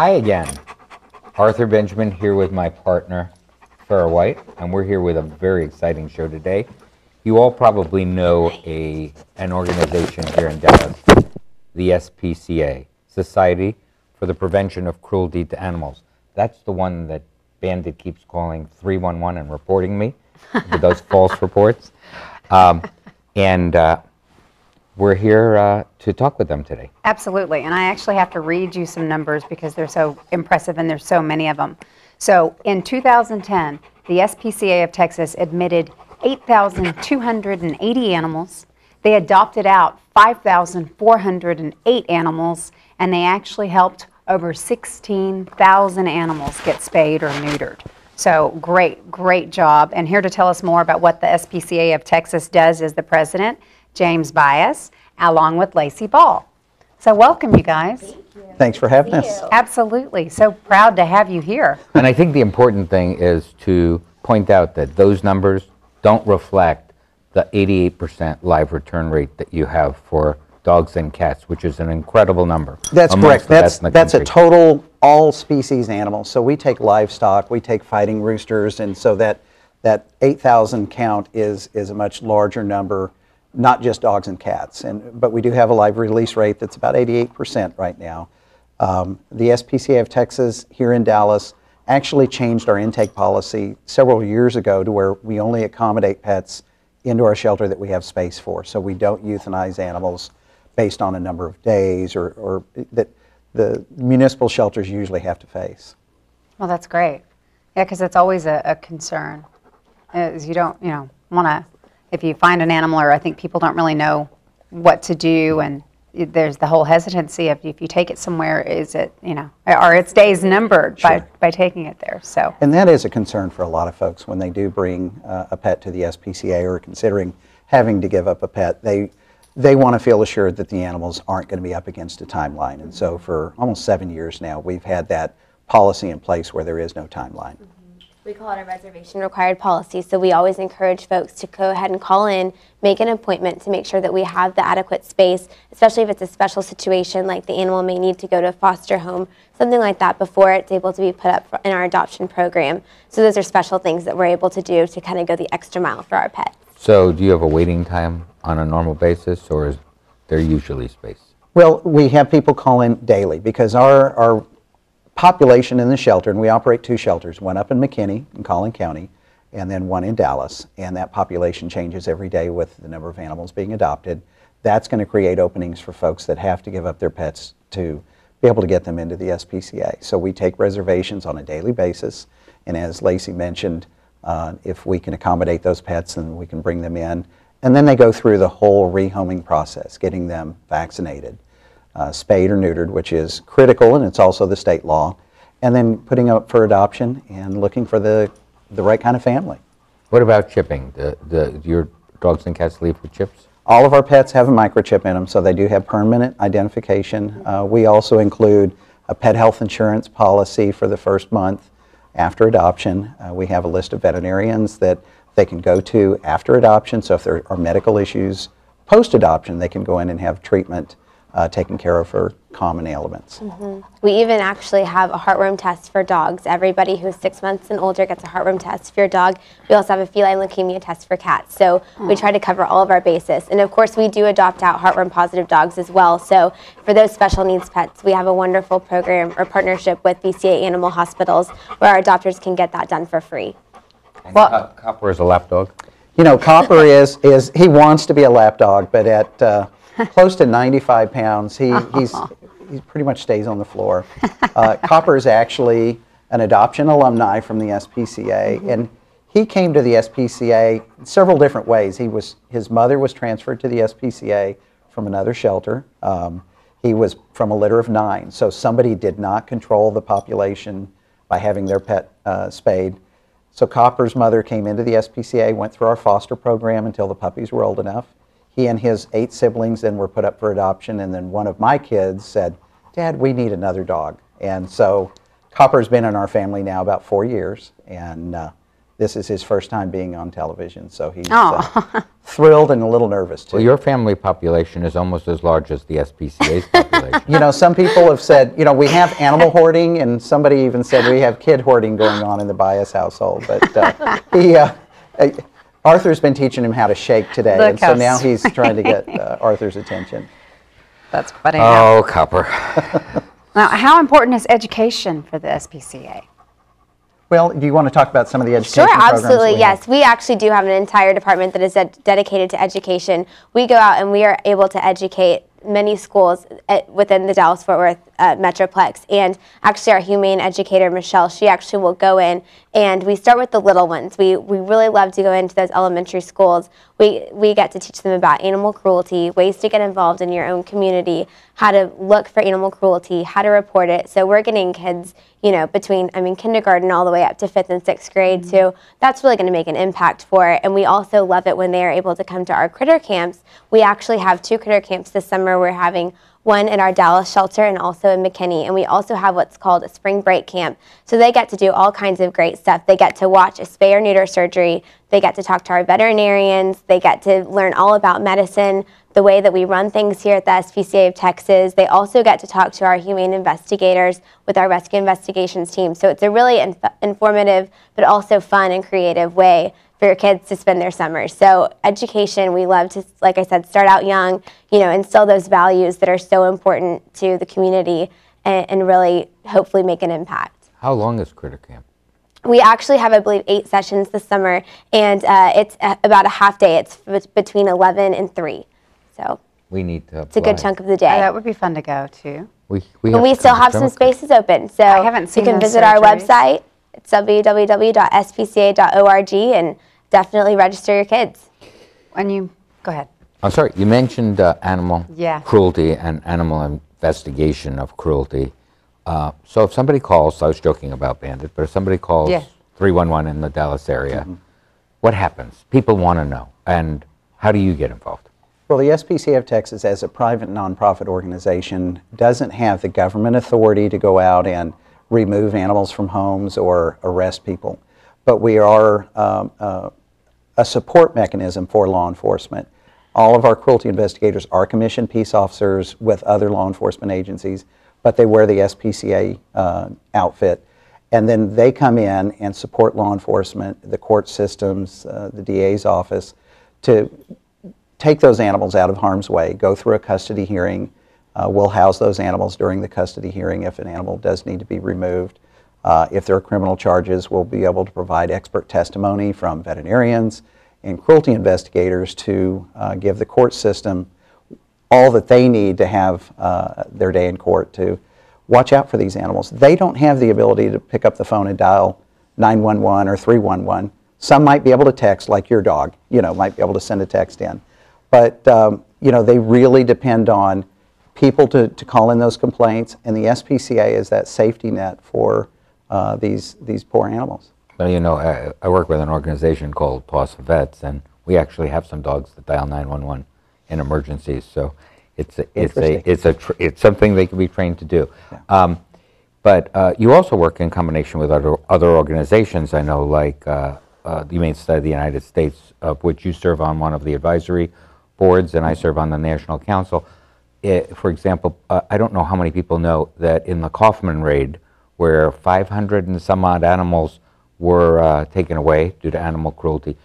Hi again. Arthur Benjamin here with my partner, Farah White, and we're here with a very exciting show today. You all probably know a, an organization here in Dallas, the SPCA, Society for the Prevention of Cruelty to Animals. That's the one that Bandit keeps calling 311 and reporting me with those false reports. Um, and uh, we're here uh, to talk with them today. Absolutely, and I actually have to read you some numbers because they're so impressive and there's so many of them. So in 2010, the SPCA of Texas admitted 8,280 animals. They adopted out 5,408 animals, and they actually helped over 16,000 animals get spayed or neutered. So great, great job. And here to tell us more about what the SPCA of Texas does is the president, James Bias, along with Lacy Ball. So welcome, you guys. Thanks for having us. Absolutely. So proud to have you here. And I think the important thing is to point out that those numbers don't reflect the 88% live return rate that you have for dogs and cats, which is an incredible number. That's correct. the That's, best that's a total all species animal. So we take livestock, we take fighting roosters, and so that, that 8,000 count is, is a much larger number, not just dogs and cats. And, but we do have a live release rate that's about 88% right now. Um, the SPCA of Texas here in Dallas actually changed our intake policy several years ago to where we only accommodate pets into our shelter that we have space for. So we don't euthanize animals based on a number of days or, or that the municipal shelters usually have to face. Well, that's great. Yeah, because it's always a, a concern. Is you don't, you know, want to, if you find an animal, or I think people don't really know what to do, and there's the whole hesitancy of if you take it somewhere, is it, you know, are its days numbered by, Sure. by taking it there? So, And that is a concern for a lot of folks when they do bring uh, a pet to the SPCA or considering having to give up a pet. They, they want to feel assured that the animals aren't going to be up against a timeline. And so for almost seven years now, we've had that policy in place where there is no timeline. We call it a reservation required policy, so we always encourage folks to go ahead and call in, make an appointment to make sure that we have the adequate space, especially if it's a special situation like the animal may need to go to a foster home, something like that before it's able to be put up in our adoption program. So those are special things that we're able to do to kind of go the extra mile for our pets. So do you have a waiting time on a normal basis, or is there usually space? Well, we have people call in daily because our, our population in the shelter, and we operate two shelters, one up in McKinney in Collin County, and then one in Dallas. And that population changes every day with the number of animals being adopted. That's going to create openings for folks that have to give up their pets to be able to get them into the SPCA. So we take reservations on a daily basis. And as Lacy mentioned, uh, if we can accommodate those pets, then we can bring them in. And then they go through the whole rehoming process, getting them vaccinated uh, spayed or neutered, which is critical, and it's also the state law, and then putting up for adoption and looking for the, the right kind of family. What about chipping? The, the, do your dogs and cats leave with chips? All of our pets have a microchip in them, so they do have permanent identification. Uh, we also include a pet health insurance policy for the first month after adoption. Uh, we have a list of veterinarians that they can go to after adoption, so if there are medical issues post adoption, they can go in and have treatment uh, taken care of for common ailments. We even actually have a heartworm test for dogs. Everybody who's six months and older gets a heartworm test for your dog. We also have a feline leukemia test for cats. So we try to cover all of our bases. And of course, we do adopt out heartworm positive dogs as well. So for those special needs pets, we have a wonderful program or partnership with VCA Animal Hospitals where our adopters can get that done for free. And Well- Co- Copper is a lap dog? You know, Copper is, is he wants to be a lap dog, but at uh, close to 95 pounds, he, he's, he pretty much stays on the floor. Uh, Copper is actually an adoption alumni from the SPCA, and he came to the SPCA several different ways. He was, his mother was transferred to the SPCA from another shelter. Um, he was from a litter of nine, so somebody did not control the population by having their pet uh, spayed. So Copper's mother came into the SPCA, went through our foster program until the puppies were old enough. He and his eight siblings then were put up for adoption, and then one of my kids said, Dad, we need another dog. And so Copper's been in our family now about four years, and uh, this is his first time being on television, so he's Aw. uh, thrilled and a little nervous too. Well, your family population is almost as large as the SPCA's population. you know, some people have said, you know, we have animal hoarding, and somebody even said we have kid hoarding going on in the Bias household. But uh, he, uh, uh, Arthur's been teaching him how to shake today, Look and so how now he's trying to get uh, Arthur's attention. That's funny. Oh, Copper. Now, how important is education for the SPCA? Well, do you want to talk about some of the education Sure, absolutely. we have? Yes, we actually do have an entire department that is ded- dedicated to education. We go out and we are able to educate many schools at, within the Dallas Fort Worth uh, Metroplex. And actually, our humane educator, Michelle, she actually will go in and we start with the little ones. We, we really love to go into those elementary schools. We, we get to teach them about animal cruelty, ways to get involved in your own community, how to look for animal cruelty, how to report it. So we're getting kids, you know, between, I mean, kindergarten all the way up to fifth and sixth grade. Mm-hmm. So that's really going to make an impact for it. And we also love it when they are able to come to our critter camps. We actually have two critter camps this summer. We're having one in our Dallas shelter and also in McKinney. And we also have what's called a spring break camp. So they get to do all kinds of great stuff. They get to watch a spay or neuter surgery. They get to talk to our veterinarians. They get to learn all about medicine, the way that we run things here at the SPCA of Texas. They also get to talk to our humane investigators with our rescue investigations team. So it's a really inf- informative, but also fun and creative way for your kids to spend their summers. So education, we love to, like I said, start out young, you know, instill those values that are so important to the community and, and really hopefully make an impact. How long is Critter Camp? We actually have, I believe, eight sessions this summer, and uh, it's uh, about a half day. It's between 11 and 3. So We need to it's a good chunk of the Oh, day. that would be fun to go to. We, we, And have we still have some spaces open. So I haven't seen you can those visit our website. It's www.spca.org and definitely register your kids. And you, go ahead. I'm sorry, you mentioned uh, animal Yeah. cruelty and animal investigation of cruelty. Uh, so if somebody calls, I was joking about Bandit, but if somebody calls Yeah. 311 in the Dallas area, Mm-hmm. what happens? People want to know. And how do you get involved? Well, the SPCA of Texas, as a private nonprofit organization, doesn't have the government authority to go out and remove animals from homes or arrest people. But we are um, uh, a support mechanism for law enforcement. All of our cruelty investigators are commissioned peace officers with other law enforcement agencies, but they wear the SPCA uh, outfit. And then they come in and support law enforcement, the court systems, uh, the DA's office, to take those animals out of harm's way, go through a custody hearing. Uh, we'll house those animals during the custody hearing if an animal does need to be removed. Uh, if there are criminal charges, we'll be able to provide expert testimony from veterinarians and cruelty investigators to uh, give the court system all that they need to have uh, their day in court to watch out for these animals. They don't have the ability to pick up the phone and dial 911 or 311. Some might be able to text, like your dog, you know, might be able to send a text in. But, um, you know, they really depend on people to, to call in those complaints, and the SPCA is that safety net for uh, these, these poor animals. Well, you know, I, I work with an organization called Toss Vets, and we actually have some dogs that dial 911 in emergencies. So it's a, it's a, it's a tr- it's something they can be trained to do. Um, but uh, you also work in combination with other other organizations. I know, like uh, uh, the Humane Society of the United States, of which you serve on one of the advisory boards, and I serve on the National Council. Eh, for example, uh, I don't know how many people know that in the Kaufman raid, where 500 and some odd animals were uh, taken away due to animal cruelty,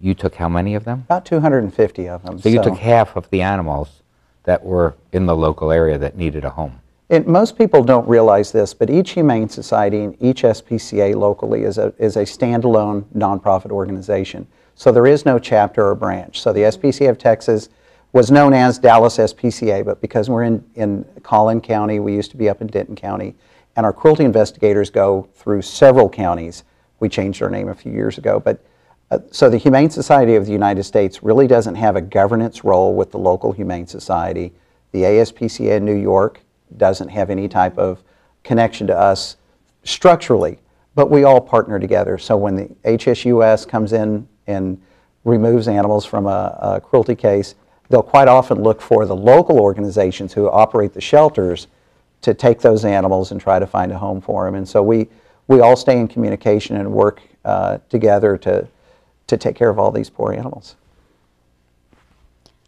you took how many of them? About 250 of them. So you took half of the animals that were in the local area that needed a home. And most people don't realize this, but each humane society and each SPCA locally is a, is a standalone nonprofit organization. So there is no chapter or branch. So the SPCA of Texas was known as Dallas SPCA, but because we're in, in Collin County, we used to be up in Denton County, and our cruelty investigators go through several counties. We changed our name a few years ago, but uh, so the Humane Society of the United States really doesn't have a governance role with the local Humane Society. The ASPCA in New York doesn't have any type of connection to us structurally, but we all partner together. So when the HSUS comes in and removes animals from a, a cruelty case, they'll quite often look for the local organizations who operate the shelters to take those animals and try to find a home for them. And so we, we all stay in communication and work uh, together to, to take care of all these poor animals.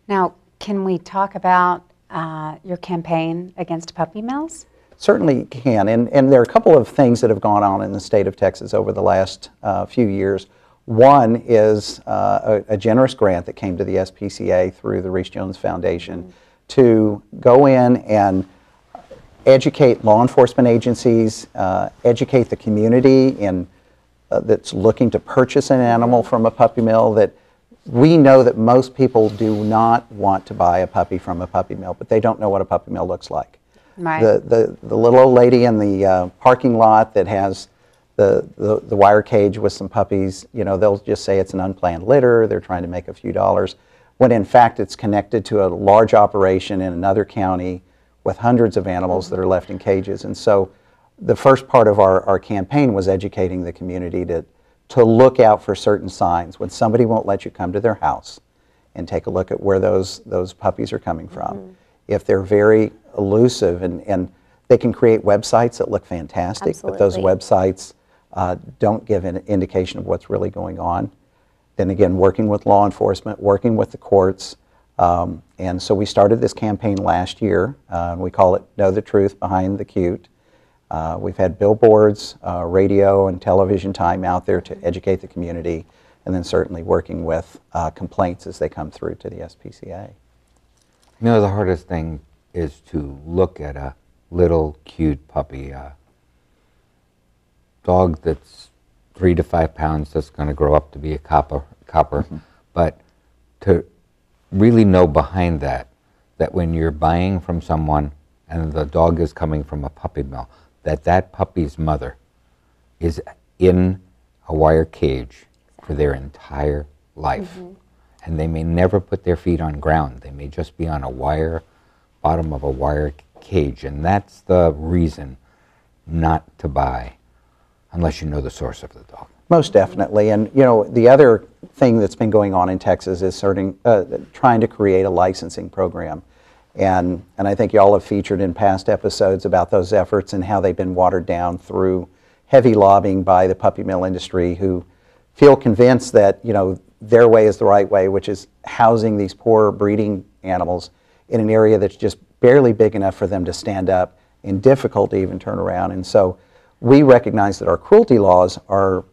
Now, can we talk about uh, your campaign against puppy mills? Certainly can, and, and there are a couple of things that have gone on in the state of Texas over the last uh, few years. One is uh, a, a generous grant that came to the SPCA through the Rees-Jones Foundation to go in and educate law enforcement agencies, uh, educate the community in, uh, that's looking to purchase an animal from a puppy mill that we know that most people do not want to buy a puppy from a puppy mill, but they don't know what a puppy mill looks like. Right. The, the, the little old lady in the uh, parking lot that has the, the, the wire cage with some puppies, you know, they'll just say it's an unplanned litter, they're trying to make a few dollars, when in fact it's connected to a large operation in another county with hundreds of animals that are left in cages. And so the first part of our, our campaign was educating the community to, to look out for certain signs. When somebody won't let you come to their house and take a look at where those, those puppies are coming from. Mm-hmm. If they're very elusive and, and they can create websites that look fantastic, but those websites uh, don't give an indication of what's really going on. Then again, working with law enforcement, working with the courts. Um, and so we started this campaign last year. Uh, we call it Know the Truth Behind the Cute. Uh, we've had billboards, uh, radio, and television time out there to educate the community, and then certainly working with uh, complaints as they come through to the SPCA. You know, the hardest thing is to look at a little cute puppy, a dog that's three to five pounds that's going to grow up to be a copper, copper. Mm-hmm. But to really know behind that, that when you're buying from someone and the dog is coming from a puppy mill, that that puppy's mother is in a wire cage for their entire life. Mm-hmm. And they may never put their feet on ground. They may just be on a wire, bottom of a wire cage. And that's the reason not to buy unless you know the source of the dog. Most definitely. And, you know, the other thing that's been going on in Texas is certain, uh, trying to create a licensing program. And, and I think y'all have featured in past episodes about those efforts and how they've been watered down through heavy lobbying by the puppy mill industry who feel convinced that, you know, their way is the right way, which is housing these poor breeding animals in an area that's just barely big enough for them to stand up and difficult to even turn around. And so we recognize that our cruelty laws are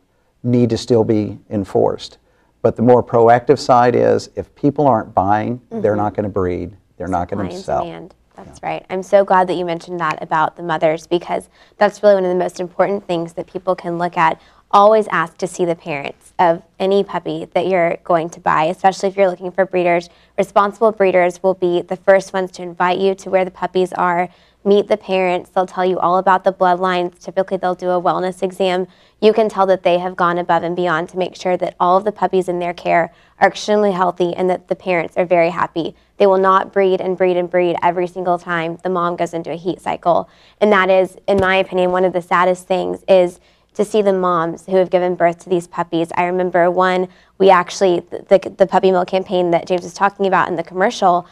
need to still be enforced. But the more proactive side is if people aren't buying, they're mm-hmm. not going to breed, they're not going to sell. demand. That's right. I'm so glad that you mentioned that about the mothers because that's really one of the most important things that people can look at. Always ask to see the parents of any puppy that you're going to buy, especially if you're looking for breeders. Responsible breeders will be the first ones to invite you to where the puppies are, meet the parents. They'll tell you all about the bloodlines. Typically, they'll do a wellness exam. You can tell that they have gone above and beyond to make sure that all of the puppies in their care are extremely healthy and that the parents are very happy. They will not breed and breed and breed every single time the mom goes into a heat cycle. And that is, in my opinion, one of the saddest things is to see the moms who have given birth to these puppies. I remember one, we actually, the, the puppy mill campaign that James was talking about in the commercial,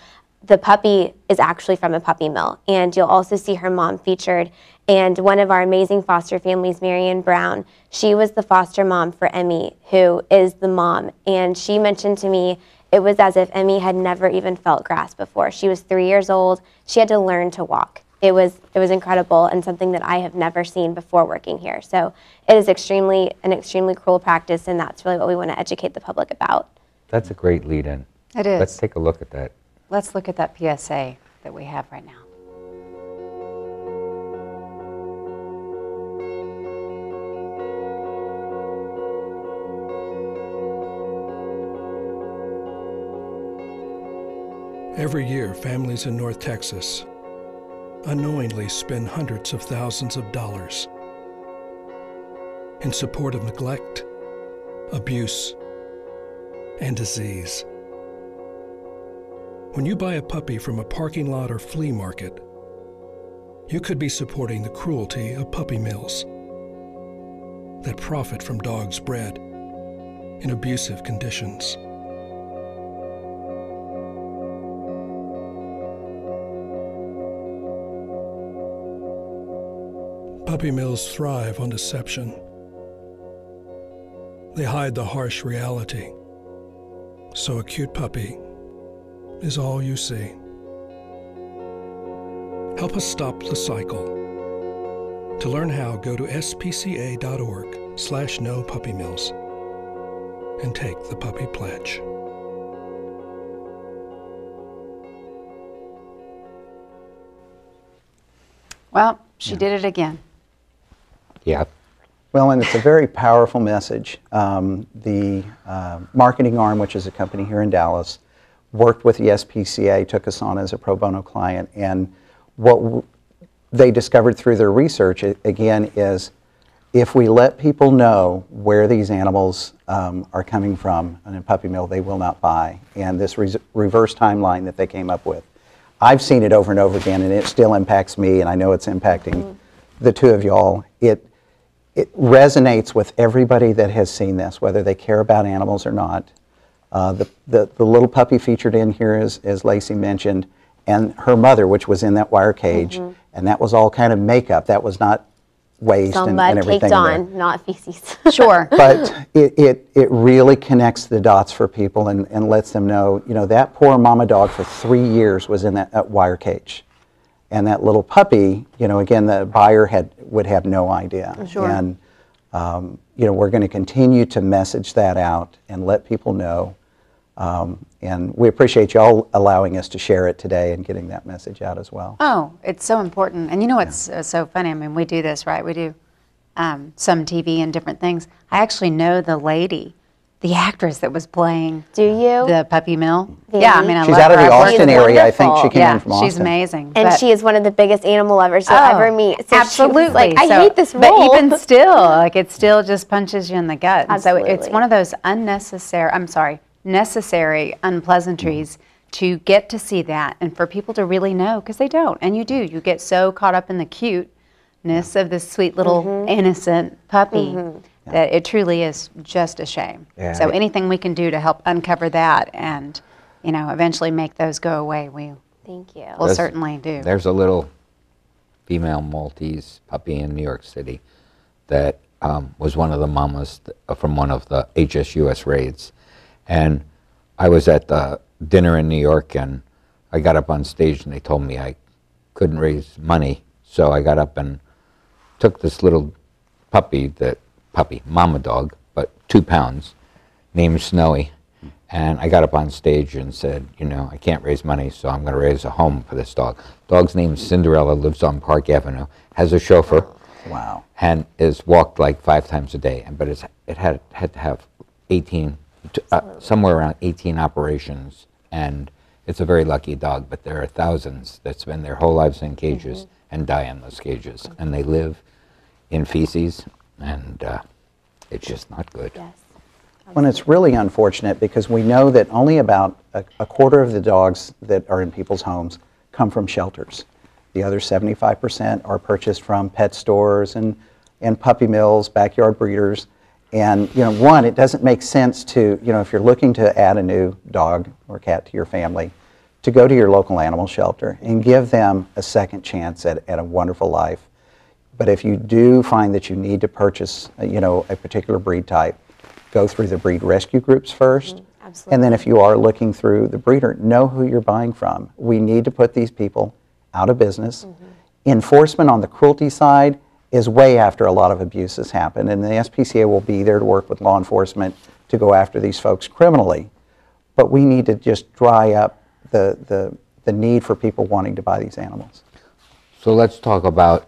the puppy is actually from a puppy mill. And you'll also see her mom featured. And one of our amazing foster families, Marion Brown, she was the foster mom for Emmy, who is the mom. And she mentioned to me it was as if Emmy had never even felt grass before. She was three years old. She had to learn to walk. It was, it was incredible and something that I have never seen before working here. So it is extremely an extremely cruel practice, and that's really what we want to educate the public about. That's a great lead in. It is. Let's take a look at that. Let's look at that PSA that we have right now. Every year, families in North Texas unknowingly spend hundreds of thousands of dollars in support of neglect, abuse, and disease. When you buy a puppy from a parking lot or flea market, you could be supporting the cruelty of puppy mills that profit from dogs bred in abusive conditions. Puppy mills thrive on deception. they hide the harsh reality. So a cute puppy is all you see. Help us stop the cycle. To learn how, go to spca.org slash no puppy mills and take the puppy pledge. Well, she did it again. Yeah. Well, and it's a very powerful message. Um, the uh, marketing arm, which is a company here in Dallas, worked with the SPCA, took us on as a pro bono client, and what w- they discovered through their research, again, is if we let people know where these animals um, are coming from in a puppy mill, they will not buy. And this res- reverse timeline that they came up with, I've seen it over and over again, and it still impacts me, and I know it's impacting the two of y'all. It it resonates with everybody that has seen this, whether they care about animals or not. Uh, the, the, the little puppy featured in here, is, as Lacy mentioned, and her mother, which was in that wire cage, and that was all kind of makeup. That was not waste and, and everything. on, not feces. Sure. But it, it, it really connects the dots for people and, and lets them know, you know, that poor mama dog for three years was in that, that wire cage. And that little puppy, you know, again, the buyer had, would have no idea. Sure. And, um, you know, we're going to continue to message that out and let people know. Um, and we appreciate y'all allowing us to share it today and getting that message out as well. Oh, it's so important. And you know what's uh, so funny? I mean, we do this, right? We do um, some TV and different things. I actually know the lady, the actress that was playing Do you? the Puppy Mill. Really? Yeah, I mean, I She's love out of her. the I've worked Austin with her. area. I think she wonderful. came Yeah, in from Austin. she's amazing. and she is one of the biggest animal lovers you'll Oh, ever meet. So she was absolutely. like, I So- hate this role. But even still, like it still just punches you in the gut. And so it's one of those unnecessary, I'm sorry, necessary unpleasantries to get to see that and for people to really know, because they don't. And you do. You get so caught up in the cuteness of this sweet little Mm-hmm. innocent puppy that it truly is just a shame. Yeah. So anything we can do to help uncover that and, you know, eventually make those go away, we Thank you. We'll There's- certainly do. There's a little female Maltese puppy in New York City that um, was one of the mamas th- from one of the HSUS raids. And I was at the dinner in New York and I got up on stage and they told me I couldn't raise money. So I got up and took this little puppy, that puppy, mama dog, but two pounds, named Snowy. And I got up on stage and said, you know, I can't raise money, so I'm going to raise a home for this dog. Dog's name is Cinderella, lives on Park Avenue, has a chauffeur, Wow. and is walked like five times a day. And but it's, it had had to have 18, uh, somewhere around 18 operations, and it's a very lucky dog. But there are thousands that spend their whole lives in cages and die in those cages, and they live in feces, and uh, it's just not good. Yes. When it's really unfortunate because we know that only about a, a quarter of the dogs that are in people's homes come from shelters. The other 75% are purchased from pet stores and, and puppy mills, backyard breeders. And, you know, one, it doesn't make sense to, you know, if you're looking to add a new dog or cat to your family, to go to your local animal shelter and give them a second chance at, at a wonderful life. But if you do find that you need to purchase, uh, you know, a particular breed type, go through the breed rescue groups 1st And then if you are looking through the breeder, know who you're buying from. We need to put these people out of business. Enforcement on the cruelty side is way after a lot of abuses happen, and the SPCA will be there to work with law enforcement to go after these folks criminally. But we need to just dry up the, the, the need for people wanting to buy these animals. So let's talk about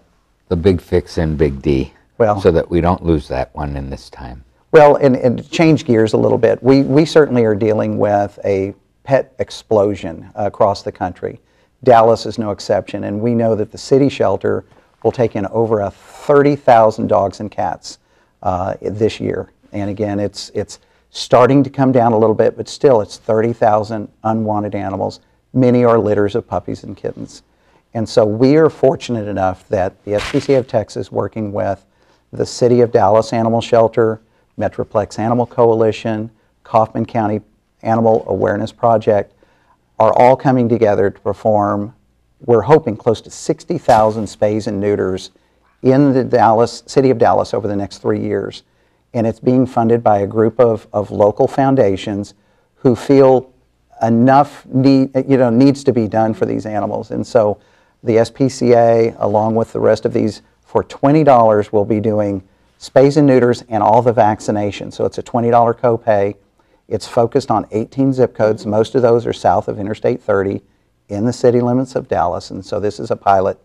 the big fix in Big D, Well- so that we don't lose that one in this time. Well, and, and change gears a little bit, we, we certainly are dealing with a pet explosion across the country. Dallas is no exception, and we know that the city shelter will take in over a 30,000 dogs and cats uh, this year. And again, it's, it's starting to come down a little bit, but still it's 30,000 unwanted animals. Many are litters of puppies and kittens. And so we are fortunate enough that the SPCA of Texas, working with the City of Dallas Animal Shelter, Metroplex Animal Coalition, Kaufman County Animal Awareness Project, are all coming together to perform, we're hoping, close to 60,000 spays and neuters in the Dallas, City of Dallas over the next three years. and it's being funded by a group of, of local foundations who feel enough need, you know, needs to be done for these animals. And so the SPCA, along with the rest of these, for $20 will be doing spays and neuters and all the vaccinations. So it's a $20 copay. It's focused on 18 zip codes. Most of those are south of Interstate 30 in the city limits of Dallas. And so this is a pilot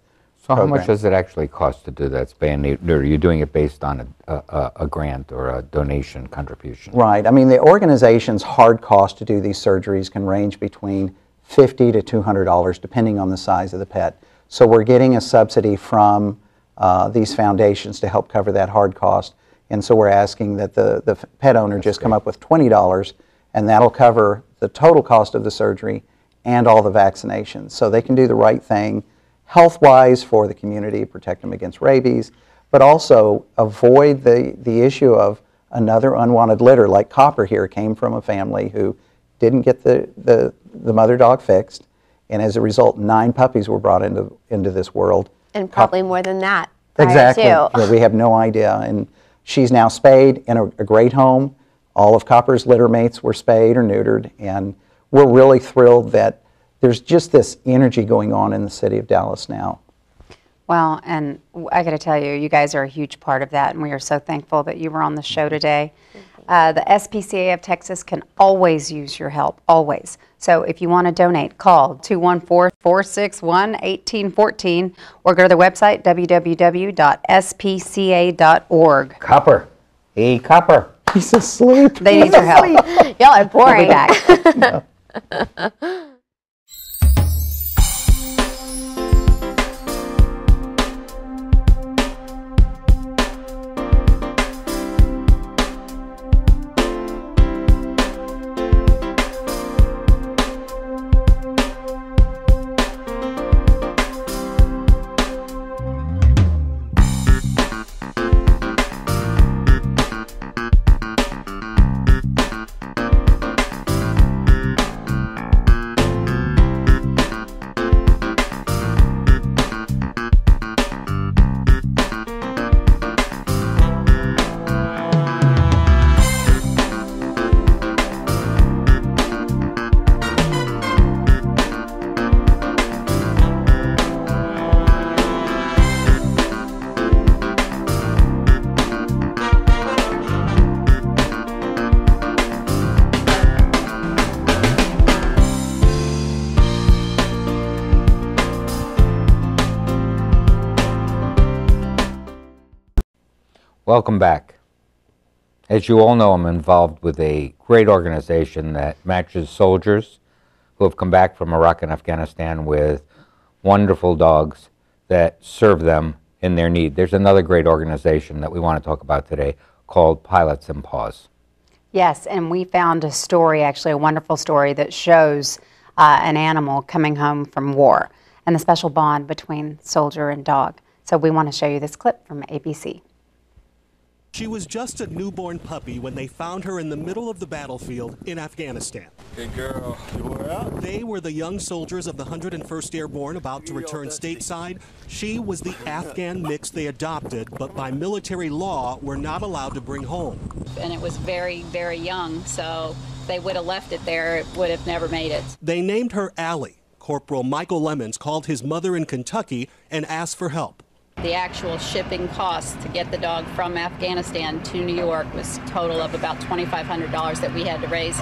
So how much does it actually cost to do that spay and neuter? Are you doing it based on a, a, a grant or a donation contribution? Right. I mean, the organization's hard cost to do these surgeries can range between 50 to 200 dollars, depending on the size of the pet. So we're getting a subsidy from uh, these foundations to help cover that hard cost. And so we're asking that the, the pet owner just come up with 20 dollars, and that'll cover the total cost of the surgery and all the vaccinations. So they can do the right thing health-wise for the community, protect them against rabies, but also avoid the, the issue of another unwanted litter, like Copper here came from a family who didn't get the, the, the mother dog fixed, and as a result, nine puppies were brought into, into this world. And probably more than that. prior Exactly. Yeah, we have no idea. And she's now spayed in a, a great home. All of Copper's litter mates were spayed or neutered, and we're really thrilled that there's just this energy going on in the city of Dallas now. Well, and I got to tell you, you guys are a huge part of that, and we are so thankful that you were on the show mm-hmm. today. Uh, the SPCA of Texas can always use your help, always. So if you want to donate, call 214-461-1814 or go to the website www.spca.org. Copper. Hey, Copper. He's asleep. They need your help. Y'all are We'll be boring. back. Welcome back. As you all know, I'm involved with a great organization that matches soldiers who have come back from Iraq and Afghanistan with wonderful dogs that serve them in their need. There's another great organization that we want to talk about today called Pilots and Paws. Yes, and we found a story, actually a wonderful story, that shows uh, an animal coming home from war and the special bond between soldier and dog. So we want to show you this clip from ABC. She was just a newborn puppy when they found her in the middle of the battlefield in Afghanistan. Hey girl, you wore out? They were the young soldiers of the 101st Airborne about to return stateside. She was the Afghan mix they adopted, but by military law were not allowed to bring home. and it was very, very young. So they would have left it there, it would have never made it. They named her Allie. Corporal Michael Lemons called his mother in Kentucky and asked for help. The actual shipping cost to get the dog from Afghanistan to New York was total of about $2,500 that we had to raise.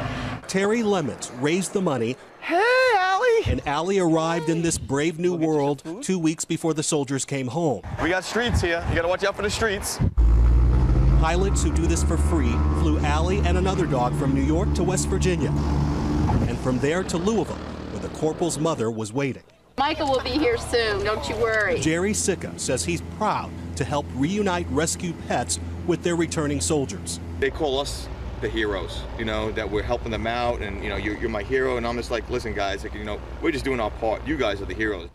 Terry Lemons raised the money. Hey, Allie! And Allie arrived in this brave new world two weeks before the soldiers came home. We got streets here. You gotta watch out for the streets. Pilots who do this for free flew Allie and another dog from New York to West Virginia, and from there to Louisville, where the corporal's mother was waiting. Michael will be here soon, don't you worry. Jerry Sicca says he's proud to help reunite rescue pets with their returning soldiers. They call us the heroes, you know, that we're helping them out and, you know, you're, you're my hero. And I'm just like, listen, guys, like, you know, we're just doing our part. You guys are the heroes.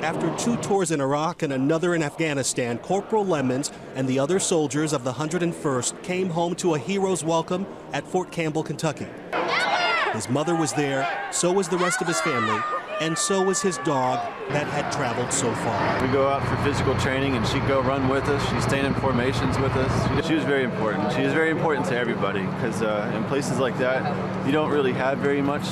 After two tours in Iraq and another in Afghanistan, Corporal Lemons and the other soldiers of the 101st came home to a hero's welcome at Fort Campbell, Kentucky. His mother was there, so was the rest of his family, and so was his dog that had traveled so far. We go out for physical training and she'd go run with us. She'd stand in formations with us. She, she was very important. She was very important to everybody because uh, in places like that, you don't really have very much.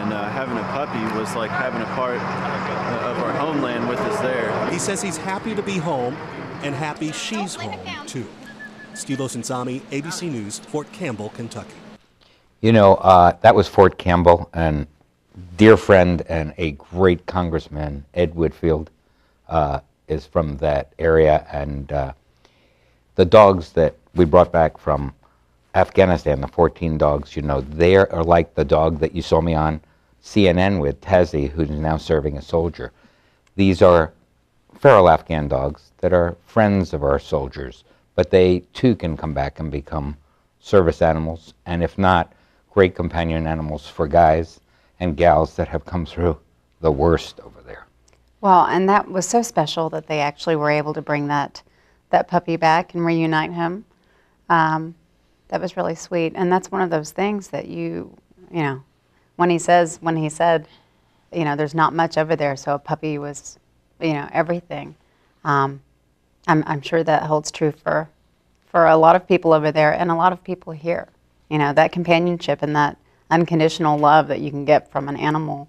And uh, having a puppy was like having a part of our homeland with us there. He says he's happy to be home and happy she's home, too. Steve Osunsami, ABC News, Fort Campbell, Kentucky. You know, uh, that was Fort Campbell, and dear friend and a great congressman, Ed Whitfield, uh, is from that area. And uh, the dogs that we brought back from Afghanistan, the 14 dogs, you know, they are like the dog that you saw me on CNN with, Tazi, who's now serving a soldier. These are feral Afghan dogs that are friends of our soldiers, but they too can come back and become service animals, and if not, great companion animals for guys and gals that have come through the worst over there. Well, and that was so special that they actually were able to bring that, that puppy back and reunite him. Um, that was really sweet. And that's one of those things that you, you know, when he says, when he said, you know, there's not much over there, so a puppy was, you know, everything. Um, I'm, I'm sure that holds true for, for a lot of people over there and a lot of people here. You know, that companionship and that unconditional love that you can get from an animal.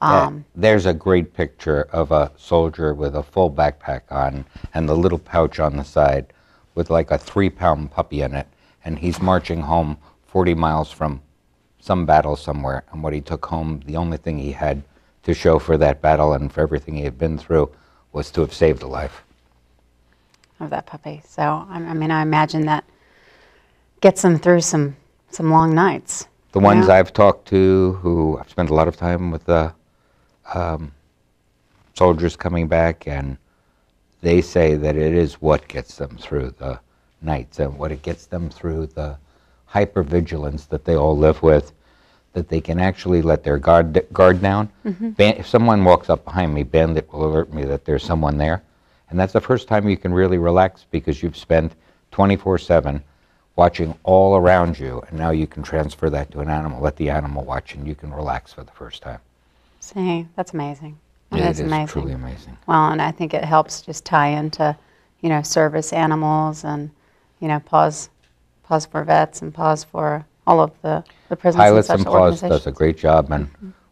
Um, there's a great picture of a soldier with a full backpack on and the little pouch on the side with like a three pound puppy in it. And he's marching home 40 miles from some battle somewhere. And what he took home, the only thing he had to show for that battle and for everything he had been through was to have saved a life. of that puppy. So I, I mean, I imagine that gets them through some some long nights. The ones Yeah. I've talked to who I've spent a lot of time with the um, soldiers coming back, and they say that it is what gets them through the nights and what it gets them through the hypervigilance that they all live with, that they can actually let their guard, guard down. Ban- if someone walks up behind me, Bandit will alert me that there's someone there. And that's the first time you can really relax because you've spent 24 7 watching all around you, and now you can transfer that to an animal, let the animal watch, and you can relax for the first time. See, that's amazing. It That's is amazing. truly amazing. Well, and I think it helps just tie into, you know, service animals and, you know, pause, pause for vets and pause for all of the the prisons Pilots and and Paws does a great job, and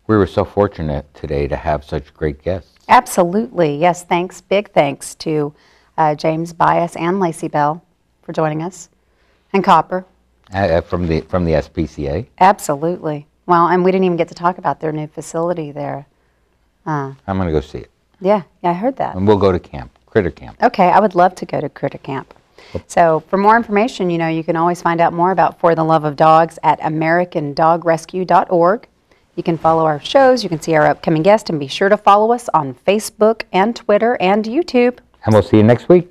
we were so fortunate today to have such great guests. Absolutely, yes. Thanks, big thanks to uh, James Bias and Lacy Bell for joining us, and Copper. Uh, uh, from the from the SPCA. Absolutely. Well, and we didn't even get to talk about their new facility there. Uh, I'm going to go see it, yeah, yeah, I heard that. and we'll go to camp, Critter Camp. Okay, I would love to go to Critter Camp. So, for more information, you know, you can always find out more about For the Love of Dogs at AmericanDogRescue.org. You can follow our shows, you can see our upcoming guests, and be sure to follow us on Facebook and Twitter and YouTube. And we'll see you next week.